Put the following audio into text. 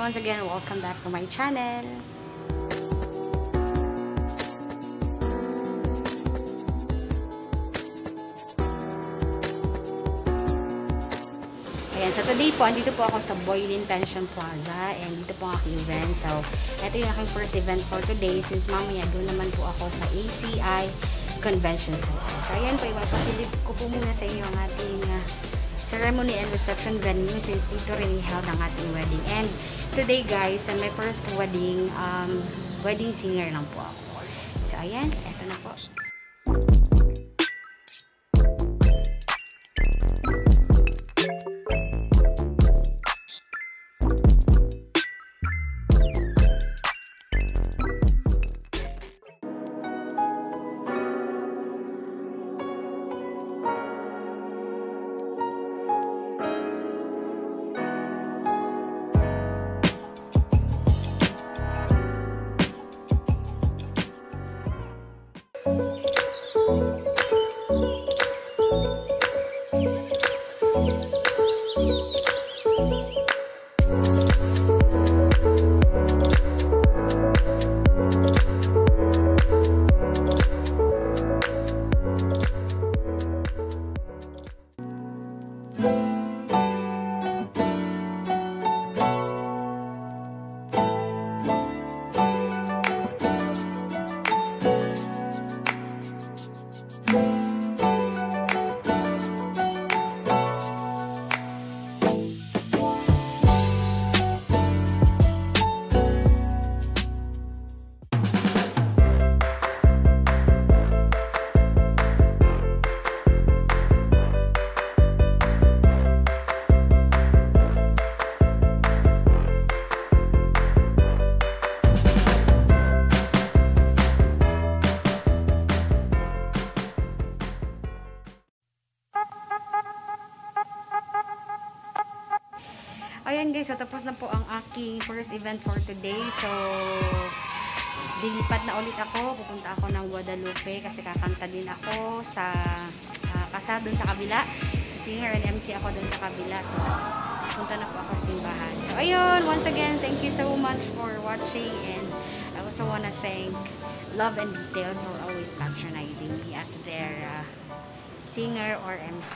once again, welcome back to my channel. Ayan, so today po, andito po ako sa Boylin Pension Plaza and dito po ang aking event. So, ito yung aking first event for today since mamaya doon naman po ako sa ACI Convention Center. So, ayan po, ipapasilip ko po muna sa inyo ang ating uh, ceremony and reception venue since dito rin held ang ating wedding. And today guys, uh, my first wedding, um, wedding singer lang po ako. So, ayan, eto na po. Ayan guys, so tapos na po ang aking first event for today. So, dilipat na ulit ako. Pupunta ako ng Guadalupe kasi kakanta din ako sa uh, kasa dun sa kabila. So, singer and MC ako dun sa kabila. So, punta na po ako sa simbahan. So, ayun, once again, thank you so much for watching and I also wanna thank Love and Details for always patronizing me as their uh, singer or MC.